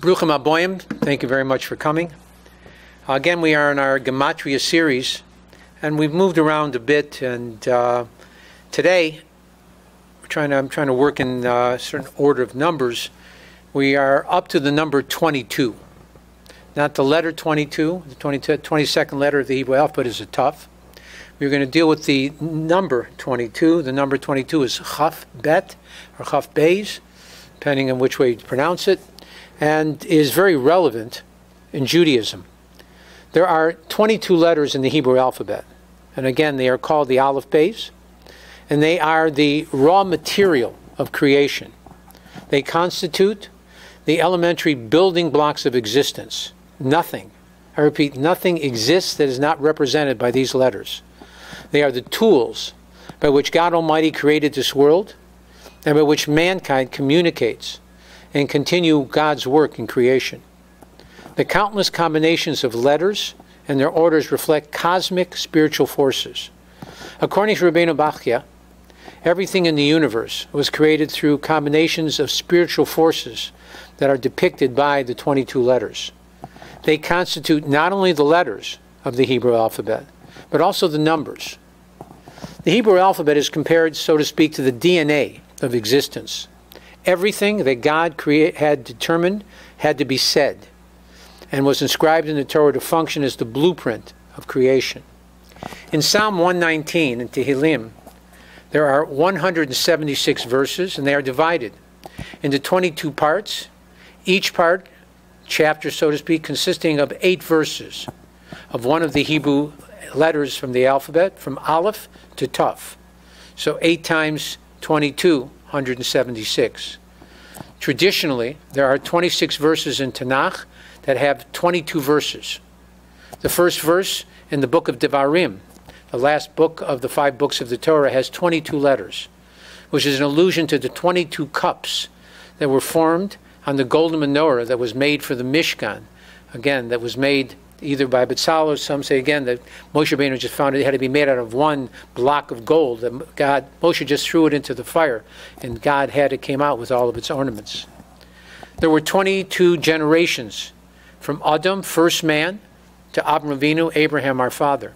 Bruchim Aboyim, thank you very much for coming. Uh, again, we are in our Gematria series, and we've moved around a bit. And uh, today, trying to, I'm trying to work in uh, a certain order of numbers. We are up to the number 22. Not the letter 22, the 22, 22nd letter of the Hebrew alphabet is a Tuf. We're going to deal with the number 22. The number 22 is Chaf Bet, or Chaf Beis, depending on which way you pronounce it and is very relevant in Judaism. There are 22 letters in the Hebrew alphabet, and again, they are called the Aleph Beis, and they are the raw material of creation. They constitute the elementary building blocks of existence. Nothing, I repeat, nothing exists that is not represented by these letters. They are the tools by which God Almighty created this world and by which mankind communicates and continue God's work in creation. The countless combinations of letters and their orders reflect cosmic spiritual forces. According to Rabbeinu Bachya, everything in the universe was created through combinations of spiritual forces that are depicted by the 22 letters. They constitute not only the letters of the Hebrew alphabet, but also the numbers. The Hebrew alphabet is compared, so to speak, to the DNA of existence. Everything that God create, had determined had to be said and was inscribed in the Torah to function as the blueprint of creation. In Psalm 119 in Tehillim, there are 176 verses, and they are divided into 22 parts, each part, chapter so to speak, consisting of eight verses of one of the Hebrew letters from the alphabet, from Aleph to Tuf. So 8 times 22 176. Traditionally, there are 26 verses in Tanakh that have 22 verses. The first verse in the book of Devarim, the last book of the five books of the Torah, has 22 letters, which is an allusion to the 22 cups that were formed on the golden menorah that was made for the Mishkan. Again, that was made either by Bezalel or some say again that Moshe Rabbeinu just found it had to be made out of one block of gold. That God Moshe just threw it into the fire, and God had it came out with all of its ornaments. There were 22 generations from Adam, first man, to Abram Avinu, Abraham, our father.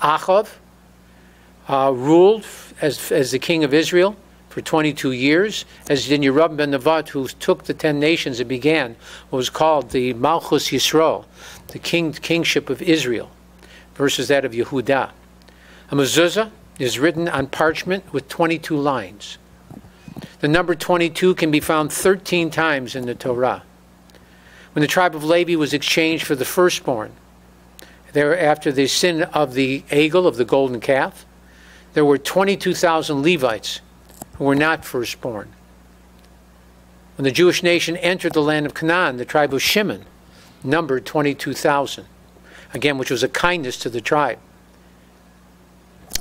Achav uh, ruled as, as the king of Israel for 22 years, as did Yeravam ben Nevat, who took the ten nations and began what was called the Malchus Yisrael, the king, kingship of Israel, versus that of Yehuda. A mezuzah is written on parchment with 22 lines. The number 22 can be found 13 times in the Torah. When the tribe of Levi was exchanged for the firstborn, there after the sin of the Egel of the golden calf, there were 22,000 Levites who were not firstborn. When the Jewish nation entered the land of Canaan, the tribe of Shimon numbered 22,000, again, which was a kindness to the tribe.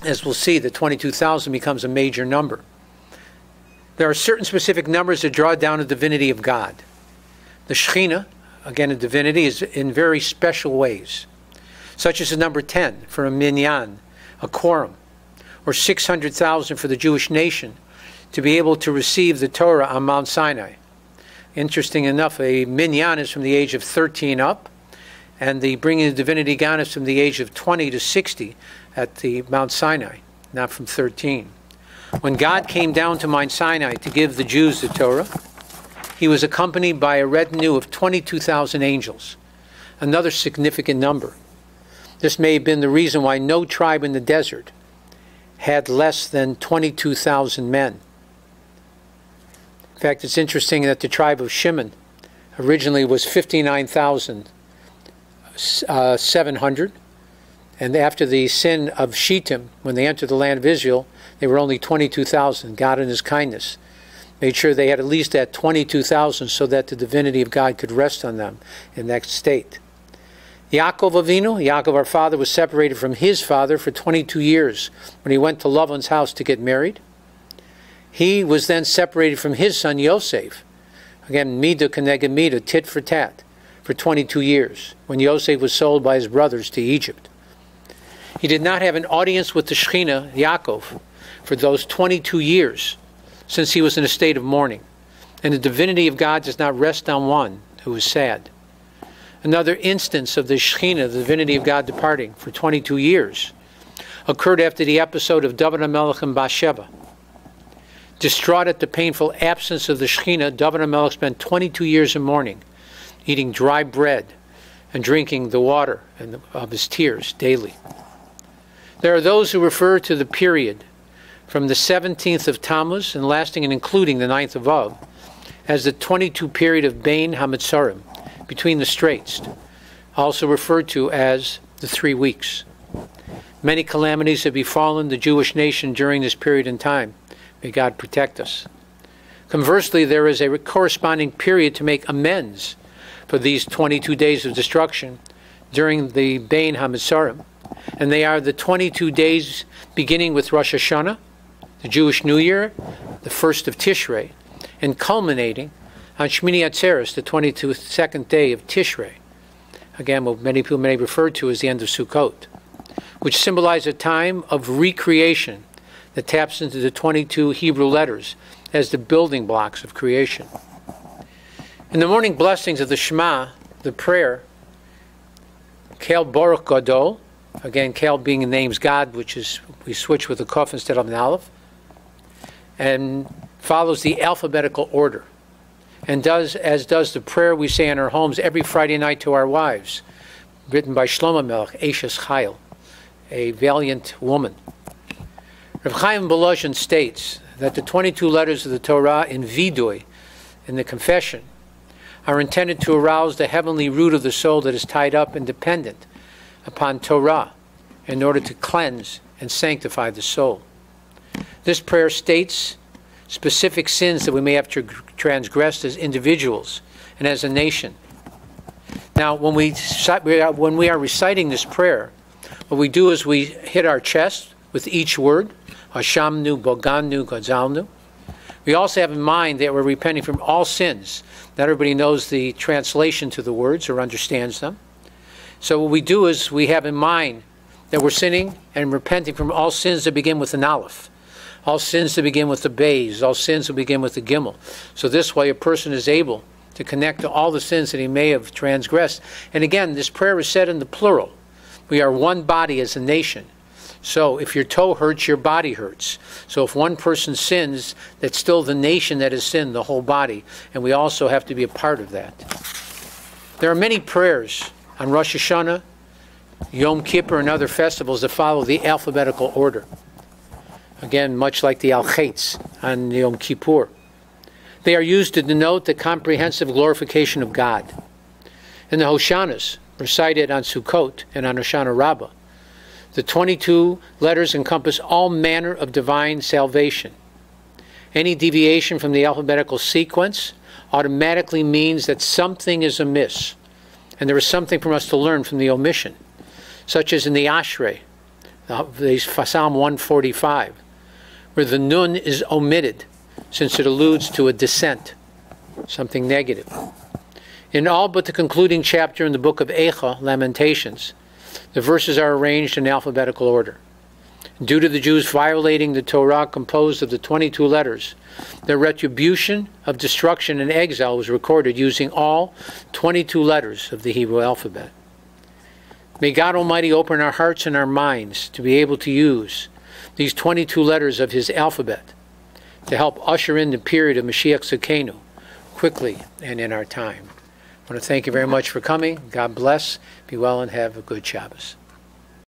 As we'll see, the 22,000 becomes a major number. There are certain specific numbers that draw down the divinity of God. The Shekhinah, again, a divinity, is in very special ways, such as the number 10 for a minyan, a quorum, or 600,000 for the Jewish nation, to be able to receive the Torah on Mount Sinai. Interesting enough, a minyan is from the age of 13 up, and the bringing the divinity down is from the age of 20 to 60 at the Mount Sinai, not from 13. When God came down to Mount Sinai to give the Jews the Torah, he was accompanied by a retinue of 22,000 angels, another significant number. This may have been the reason why no tribe in the desert had less than 22,000 men fact, it's interesting that the tribe of Shimon originally was 59,700. Uh, and after the sin of Shittim, when they entered the land of Israel, they were only 22,000. God, in His kindness, made sure they had at least that 22,000 so that the divinity of God could rest on them in that state. Yaakov Avinu, Yaakov our father, was separated from his father for 22 years when he went to Lavan's house to get married. He was then separated from his son Yosef. Again, Mida Keneged Mida, tit for tat, for 22 years, when Yosef was sold by his brothers to Egypt. He did not have an audience with the Shekhinah, Yaakov, for those 22 years, since he was in a state of mourning. and the divinity of God does not rest on one who is sad. Another instance of the Shekhinah, the divinity of God, departing for 22 years occurred after the episode of David HaMelech and Bathsheba. Distraught at the painful absence of the Shekhinah, David HaMelech spent 22 years in mourning, eating dry bread and drinking the water of his tears daily. There are those who refer to the period from the 17th of Tammuz and lasting and including the 9th of Av as the 22 period of Bain Hametzarim, between the straits, also referred to as the three weeks. Many calamities have befallen the Jewish nation during this period in time. May God protect us. Conversely, there is a corresponding period to make amends for these 22 days of destruction during the Bain Hametzarim, and they are the 22 days beginning with Rosh Hashanah, the Jewish New Year, the first of Tishrei, and culminating on Shmini Atzeres, the 22nd day of Tishrei. Again, what many people may refer to as the end of Sukkot, which symbolize a time of recreation that taps into the 22 Hebrew letters as the building blocks of creation. In the morning blessings of the Shema, the prayer, Kel Baruch Gadol, again, Kel being the name's God, which is, we switch with a Kuf instead of an Aleph, and follows the alphabetical order and does as does the prayer we say in our homes every Friday night to our wives, written by Shlomo Melech, Eshes Chayil, a valiant woman. Rav Chaim Volozhin states that the 22 letters of the Torah in Vidui, in the confession, are intended to arouse the heavenly root of the soul that is tied up and dependent upon Torah in order to cleanse and sanctify the soul. This prayer states specific sins that we may have transgressed as individuals and as a nation. Now, when we, when we are reciting this prayer, what we do is we hit our chest with each word, Hashamnu, Boganu, Gazalnu. We also have in mind that we're repenting from all sins. Not everybody knows the translation to the words or understands them. So what we do is we have in mind that we're sinning and repenting from all sins that begin with an aleph. All sins that begin with the beis, all sins that begin with the gimel. So this way a person is able to connect to all the sins that he may have transgressed. And again, this prayer is said in the plural. We are one body as a nation. So if your toe hurts, your body hurts. So if one person sins, that's still the nation that has sinned, the whole body. And we also have to be a part of that. There are many prayers on Rosh Hashanah, Yom Kippur, and other festivals that follow the alphabetical order. Again, much like the Al Chetz on Yom Kippur. They are used to denote the comprehensive glorification of God. In the Hoshanas, recited on Sukkot and on Hoshana Rabbah, the 22 letters encompass all manner of divine salvation. Any deviation from the alphabetical sequence automatically means that something is amiss, and there is something for us to learn from the omission, such as in the Ashrei, the Psalm 145 where the nun is omitted since it alludes to a descent, something negative. In all but the concluding chapter in the book of Eicha, Lamentations, the verses are arranged in alphabetical order. Due to the Jews violating the Torah composed of the 22 letters, their retribution of destruction and exile was recorded using all 22 letters of the Hebrew alphabet. May God Almighty open our hearts and our minds to be able to use these 22 letters of his alphabet to help usher in the period of Mashiach Tzidkeinu quickly and in our time. I want to thank you very much for coming. God bless. Be well and have a good Shabbos.